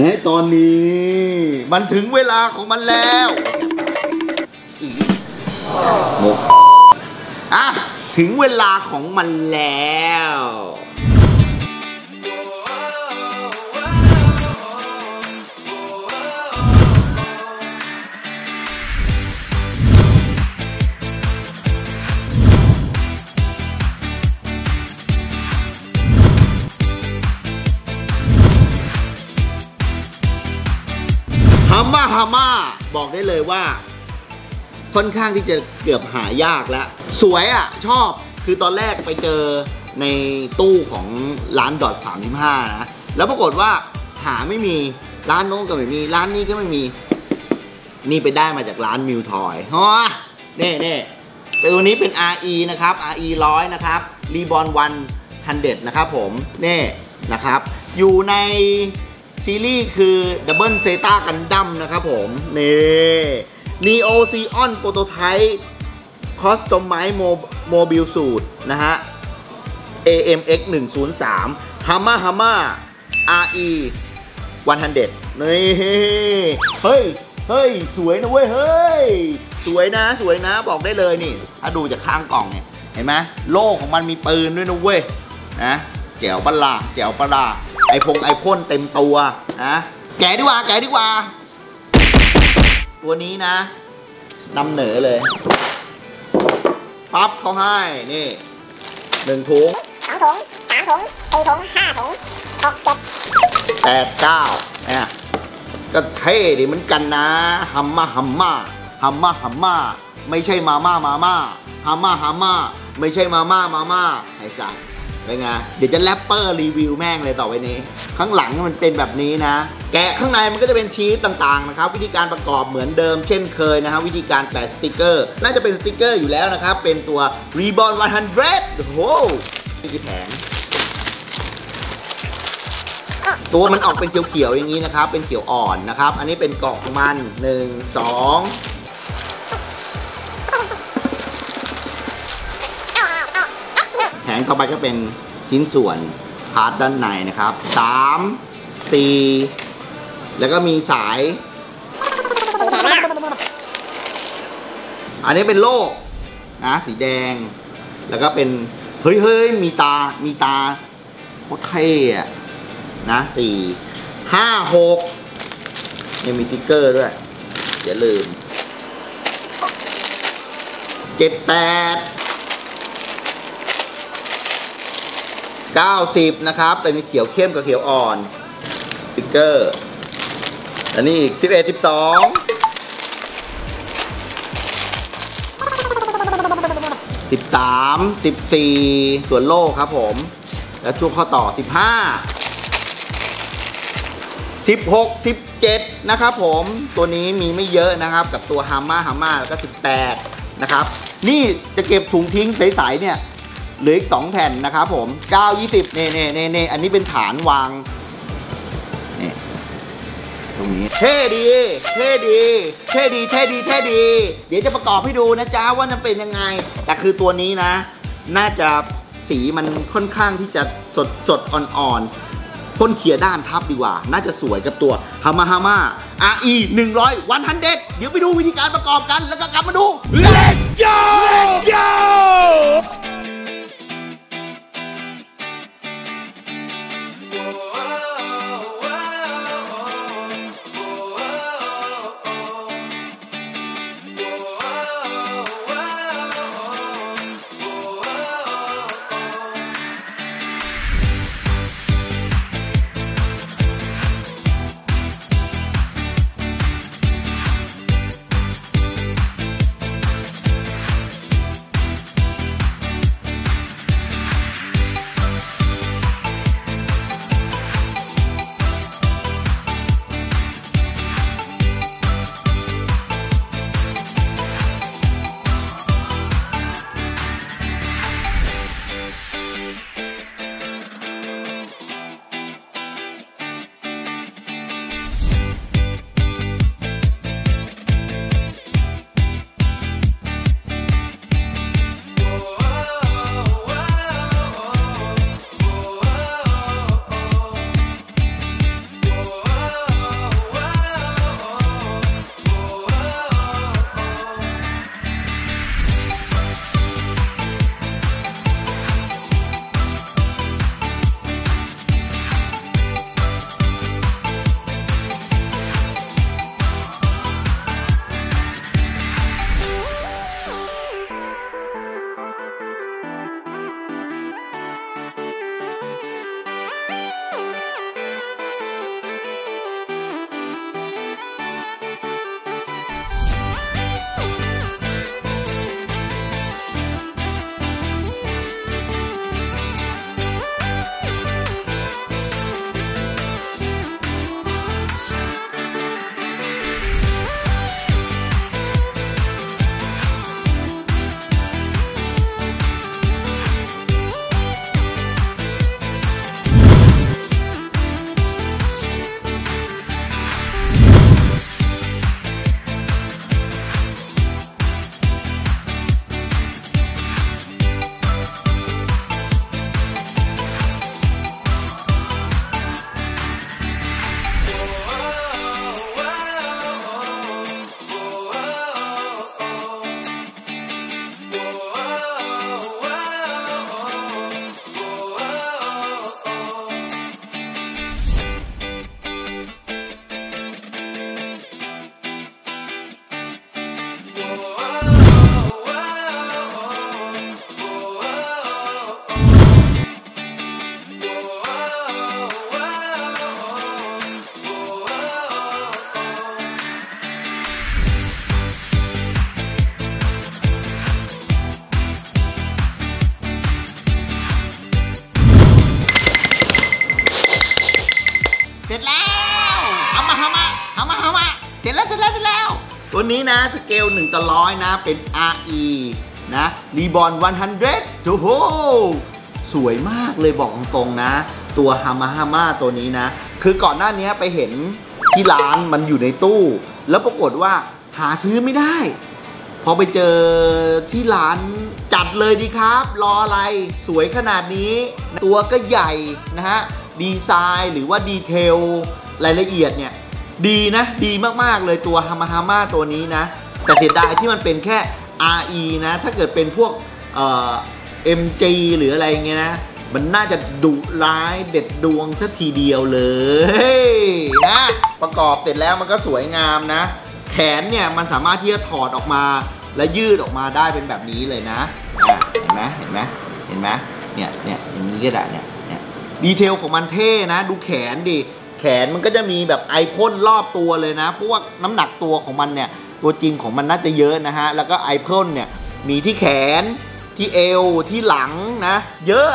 และตอนนี้มันถึงเวลาของมันแล้วหมกอะถึงเวลาของมันแล้ว ฮาม่าฮาม่าบอกได้เลยว่า ค่อนข้างที่จะเกือบหายากแล้ว สวยอะ ชอบคือตอนแรกไปเจอในตู้ของร้านดอทสามสิบห้านะ แล้วปรากฏว่าหาไม่มีร้านโน้นก็ไม่มี ร้านนี้ก็ไม่มี นี่ไปได้มาจากร้านมิวทอยฮะเน่เน่ตัวนี้เป็น RE นะครับ RE 100นะครับรีบอนวันฮันเดนะครับผมเน่นะครับ อยู่ใน ซีรีส์คือ Double Zeta Gundam นะครับผม นี่ Neo Zeon Prototype Customize Mobile Suit นะฮะ AMX 103 Hama Hama RE 100นี่เฮ้ย เฮ้ย สวยนะเว้ย เฮ้ย สวยนะ สวยนะ บอกได้เลยนี่ ถ้าดูจากข้างกล่องเนี่ย เห็นไหมโล่ของมันมีปืนด้วยนะเว้ย นะ แจ๋วปลาแจ๋วปลา ไอพงไอพ่นเต็มตัวนะแกะดีกว่า แกะดีกว่า ตัวนี้นะนำเหนือเลยปั๊บเขาให้ นี่หนึ่งถุงสองถุงสามถุงสี่ถุงห้าถุงหกเจ็ดแปดเก้าเนี่ยก็เท่ดีเหมือนกันนะฮัมมาฮัมมาฮัมมาฮัมมาไม่ใช่มาม่ามาม่าฮัมมาฮัมมาไม่ใช่มาม่ามาม่าไอ้สัส เป็นไง เดี๋ยวจะแรปเปอร์รีวิวแม่งเลยต่อไปนี้ ข้างหลังมันเป็นแบบนี้นะ แกะข้างในมันก็จะเป็นชีสต่างๆนะครับ วิธีการประกอบเหมือนเดิมเช่นเคยนะฮะวิธีการแปะสติกเกอร์ น่าจะเป็นสติกเกอร์อยู่แล้วนะครับ เป็นตัว Reborn 100 โอ้โหนี่คือแผงตัวมันออกเป็นเขียวๆอย่างนี้นะครับ เป็นเขียวอ่อนนะครับ อันนี้เป็นกล่องมันหนึ่ งต่อไปก็เป็นชิ้นส่วน part ด้านในนะครับสามสี่แล้วก็มีสาย อันนี้เป็นโล่นะสีแดง แล้วก็เป็น เฮ้ยเฮ้ยมีตา มีตาโคตรเท่อะนะสี่ห้าหกยังมีสติ๊กเกอร์ด้วยอย่าลืมเจ็ดแปด เก้าสิบนะครับเป็นเขียวเข้มกับเขียวอ่อนสติ๊กเกอร์อันนี้อีกสิบเอ็ดสิบสองสิบสามสิบสี่ส่วนโลกครับผม แล้วช่วงข้อต่อสิบห้า16 17 นะครับผม ตัวนี้มีไม่เยอะนะครับ กับตัวฮาม่าฮาม่าแล้วก็ 18 นะครับ นี่จะเก็บถุงทิ้งใสๆเนี่ย เหลืออีก 2 แผ่นนะครับผม 9 20เน่เน่เน่เน่อันนี้เป็นฐานวางนี่ตรงนี้เท่ดี เท่ดี เท่ดี เท่ดี เท่ดี เดี๋ยวจะประกอบให้ดูนะจ๊ะว่ามันเป็นยังไง แต่คือตัวนี้นะ น่าจะสีมันค่อนข้างที่จะสดสดอ่อนๆพ่นเขียด้านทับดีกว่า น่าจะสวยกับตัวฮามาฮามา RE 100 100เดี๋ยวไปดูวิธีการประกอบกันแล้วก็กลับมาดู Let's go Let's go สเกลอร้อยนะเป็น RE นะรีบอน100โอ้โหสวยมากเลยบอกตรงๆนะ ตัวฮามาฮาม่าตัวนี้นะ คือก่อนหน้านี้ไปเห็นที่ร้านมันอยู่ในตู้ แล้วปรากฏว่าหาซื้อไม่ได้ พอไปเจอที่ร้านจัดเลยดีครับ รออะไรสวยขนาดนี้ ตัวก็ใหญ่นะฮะ ดีไซน์หรือว่าดีเทลรายละเอียดเนี่ย ดีนะ ดีมากๆเลยตัวฮามาฮาม่าตัวนี้นะ แต่เสียดายที่มันเป็นแค่ RE นะ ถ้าเกิดเป็นพวกเอ่อ MG หรืออะไรเงี้ยนะ มันน่าจะดุร้ายเด็ดดวงสักทีเดียวเลยนะประกอบเสร็จแล้วมันก็สวยงามนะ แขนเนี่ยมันสามารถที่จะถอดออกมาและยืดออกมาได้เป็นแบบนี้เลยนะอะเห็นไหมเห็นไหมเห็นไหมเนี่ยเนี่ยอย่างนี้ก็ได้เนี่ยเนี่ยดีเทลของมันเท่นะ ดูแขนดิแขนมันก็จะมีแบบไอพ่นรอบตัวเลยนะ เพราะว่าน้ำหนักตัวของมันเนี่ย ตัวจริงของมันน่าจะเยอะนะฮะ แล้วก็ไอพ่นเนี่ยมีที่แขนที่เอวที่หลังนะ เยอะ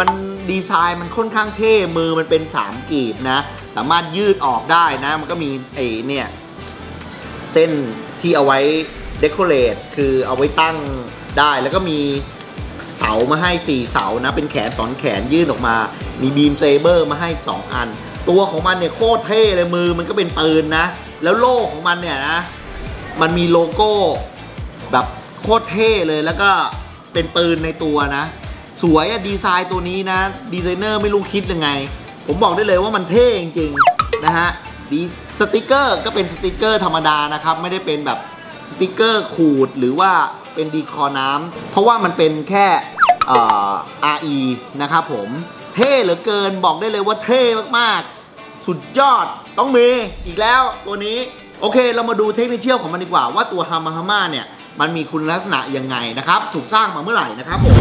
มันดีไซน์มันค่อนข้างเท่มือมันเป็นสามกีบนะ สามารถยืดออกได้นะ มันก็มีไอเนี่ยเส้นที่เอาไว้เด o อเรทคือเอาไว้ตั้งได้แล้วก็มีเสามาให้ 4 เสานะ เป็นแขนสอนแขนยื่นออกมา มี beam saber มาให้ 2 อัน ตัวของมันเนี่ยโคตรเท่เลยมือมันก็เป็นปืนนะ แล้วโล่ของมันเนี่ยนะ มันมีโลโก้แบบโคตรเท่เลยแล้วก็เป็นปืนในตัวนะ สวยอะดีไซน์ตัวนี้นะดีไซเนอร์ไม่รู้คิดยังไง ผมบอกได้เลยว่ามันเท่จริงๆนะฮะดีสติกเกอร์ก็เป็นสติกเกอร์ธรรมดานะครับ ไม่ได้เป็นแบบสติกเกอร์ขูดหรือว่าเป็น decal น้ำเพราะว่ามันเป็นแค่เอ่อ RE นะครับผมเท่เหลือเกินบอกได้เลยว่าเท่มากๆ สุดยอดต้องมีอีกแล้วตัวนี้ โอเค เรามาดู technical ของมันดีกว่าว่าตัว Hamma-Hamma เนี่ยมันมีคุณลักษณะยังไงนะครับ ถูกสร้างมาเมื่อไหร่นะครับผม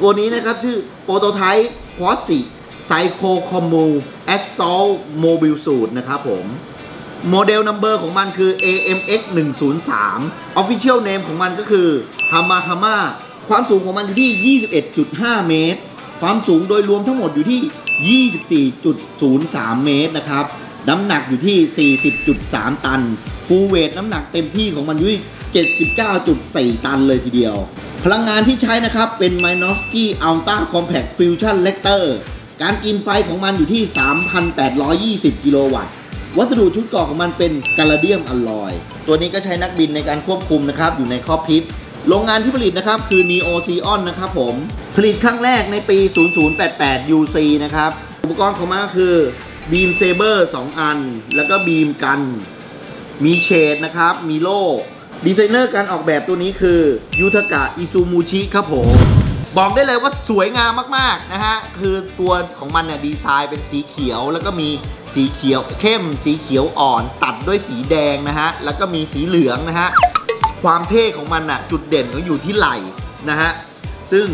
ตัวนี้นะครับชื่อโปรโตไทป์ควอสิไซโคคอมมูแอ s ซอลโมบิลสูตรนะครับผมModel Number ของมันคือ AMX 103 Official Name ของมันก็คือ Hamma-Hamma ความสูงของมันอยู่ที่ 21.5 เมตร ความสูงโดยรวมทั้งหมดอยู่ที่ 24.03 เมตรนะครับ น้ำหนักอยู่ที่ 40.3 ตัน full weight น้ำหนักเต็มที่ของมันอยู่ที่ 79.4 ตันเลยทีเดียว พลังงานที่ใช้นะครับ เป็น m i n o s k i Ultra Compact Fusion Lector การกินไฟของมันอยู่ที่ 3,820 กิโลวัตต์ วัสดุชุดเกราะของมันเป็นกาลาเดียมอลลอย ตัวนี้ก็ใช้นักบินในการควบคุมนะครับ อยู่ในคอกพิษโรงงานที่ผลิตนะครับคือ Neo Zeon นะครับผม ผลิตครั้งแรกในปี 0088 UC นะครับ อุปกรณ์ของมันก็คือ Beam Saber 2อัน แล้วก็บีมกัน มีเชดนะครับ มีโล่ดีไซเนอร์การออกแบบตัวนี้คือยูทากะอิซูมูชิครับผมบอกได้เลยว่าสวยงามมากๆนะฮะ คือตัวของมันเนี่ยดีไซน์เป็นสีเขียวแล้วก็มีสีเขียวเข้ม สีเขียวอ่อน ตัดด้วยสีแดงนะฮะ แล้วก็มีสีเหลืองนะฮะ ความเท่ของมันอะจุดเด่นของอยู่ที่ไหล่นะฮะ ซึ่ง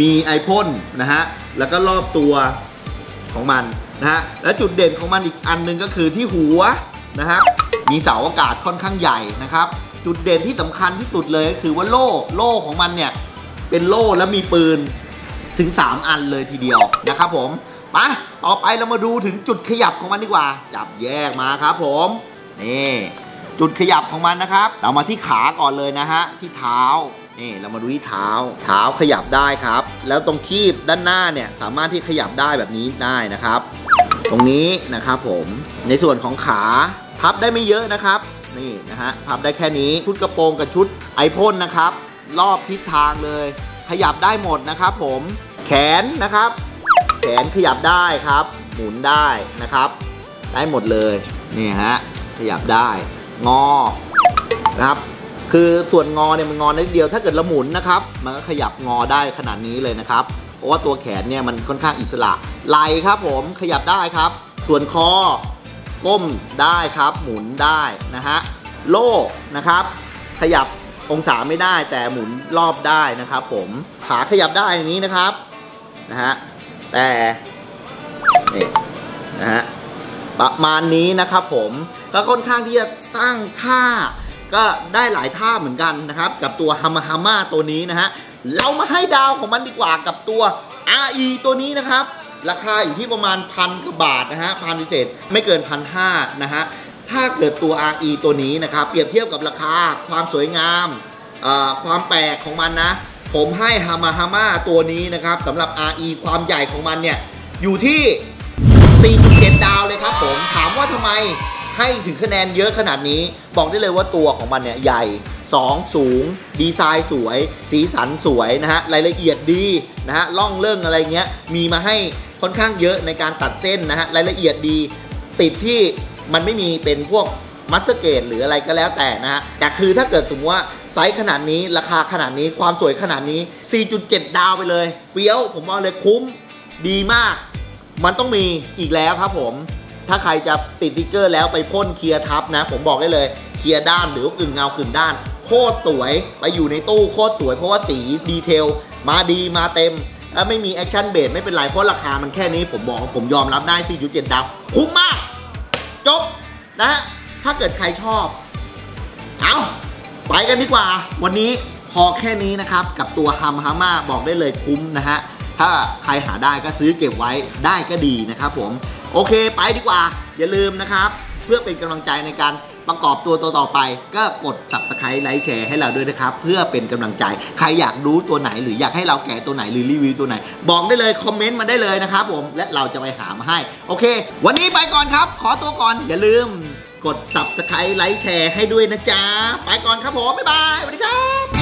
มีไอพ่นนะฮะ แล้วก็รอบตัวของมัน นะฮะและจุดเด่นของมันอีกอันหนึงก็คือที่หัวนะฮะมีเสาอากาศค่อนข้างใหญ่นะครับ จุดเด่นที่สำคัญที่สุดเลยก็คือว่าโล่โล่ของมันเนี่ยเป็นโล่แล้วมีปืนถึง 3 อันเลยทีเดียวนะครับผมมาต่อไปเรามาดูถึงจุดขยับของมันดีกว่า จับแยกมาครับผมนี่จุดขยับของมันนะครับ เรามาที่ขาก่อนเลยนะฮะที่เท้านี่เรามาดูที่เท้า เท้าขยับได้ครับ แล้วตรงคีบด้านหน้าเนี่ยสามารถที่ขยับได้แบบนี้ได้นะครับ ตรงนี้นะครับผมในส่วนของขาพับได้ไม่เยอะนะครับ นี่นะฮะพับได้แค่นี้ชุดกระโปรงกับชุดไอพ่นนะครับ รอบทิศทางเลย ขยับได้หมดนะครับ ผมแขนนะครับ แขนขยับได้ครับ หมุนได้นะครับ ได้หมดเลยนี่ฮะขยับได้งอนะครับ คือส่วนงอเนี่ยมันงอนิดเดียวถ้าเกิดเราหมุนนะครับ มันก็ขยับงอได้ขนาดนี้เลยนะครับ ราะว่าตัวแขนเนี่ยมันค่อนข้างอิสระไหล่ครับผมขยับได้ครับ ส่วนคอก้มได้ครับ หมุนได้นะฮะโล่นะครับ ขยับองศาไม่ได้แต่หมุนรอบได้นะครับ ผมขาขยับได้อย่างนี้นะครับนะฮะแต่นี่นะฮะประมาณนี้นะครับผมก็ค่อนข้างที่จะตั้งท่า ก็ได้หลายท่าเหมือนกันนะครับ กับตัวฮามาฮาม่าตัวนี้นะฮะ เรามาให้ดาวของมันดีกว่ากับตัว RE ตัวนี้นะครับ ราคาอยู่ที่ประมาณพันกว่าบาทนะฮะพันพิเศษไม่เกินพันห้านะฮะ ถ้าเกิดตัว RE ตัวนี้นะครับ เปรียบเทียบกับราคาความสวยงามความแปลกของมันนะ ผมให้ฮามาฮาม่าตัวนี้นะครับสำหรับ RE ความใหญ่ของมันเนี่ยอยู่ที่ 4.7 ดาวเลยครับผม ถามว่าทำไม ให้ถึงคะแนนเยอะขนาดนี้ บอกได้เลยว่าตัวของมันเนี่ยใหญ่ 2 สูง ดีไซน์สวย สีสันสวยนะฮะรายละเอียดดีนะฮะล่องเรื่องอะไรเงี้ยมีมาให้ค่อนข้างเยอะในการตัดเส้นนะฮะรายละเอียดดี ติดที่มันไม่มีเป็นพวกมัสเตส์เกตหรืออะไรก็แล้วแต่นะฮะแต่คือถ้าเกิดสมมติว่าไซส์ขนาดนี้ราคาขนาดนี้ความสวยขนาดนี้ 4.7 ดาวไปเลยเฟี้ยวผมบอกเลยคุ้มดีมาก มันต้องมีอีกแล้วครับผม ถ้าใครจะติดสติกเกอร์แล้วไปพ่น clear ทับนะ ผมบอกได้เลย clear ด้านหรือกึ่งเงากึ่งด้าน โคตรสวยไปอยู่ในตู้โคตรสวยเพราะว่าสี detail มาดีมาเต็มถ้าไม่มี Action Base ไม่เป็นไรเพราะราคามันแค่นี้ผมบอกผมยอมรับได้4.7ดาวคุ้มมาก จบนะฮะถ้าเกิดใครชอบ เอาไปกันดีกว่า วันนี้พอแค่นี้นะครับ กับตัว Hamma-Hamma บอกได้เลยคุ้มนะฮะ ถ้าใครหาได้ก็ซื้อเก็บไว้ได้ก็ดีนะครับผม โอเคไปดีกว่า อย่าลืมนะครับ เพื่อเป็นกำลังใจในการประกอบตัวตัวต่อไป ก็กด subscribe ไลค์แชร์ให้เราด้วยนะครับ เพื่อเป็นกำลังใจ ใครอยากรู้ตัวไหน หรืออยากให้เราแกะตัวไหนหรือรีวิวตัวไหน บอกได้เลย คอมเมนต์มาได้เลยนะครับผมและเราจะไปหามาให้โอเค วันนี้ไปก่อนครับ ขอตัวก่อนอย่าลืม กด subscribe ไลค์แชร์ให้ด้วยนะจ๊ะไปก่อนครับผมบ๊ายบายสวัสดีครับ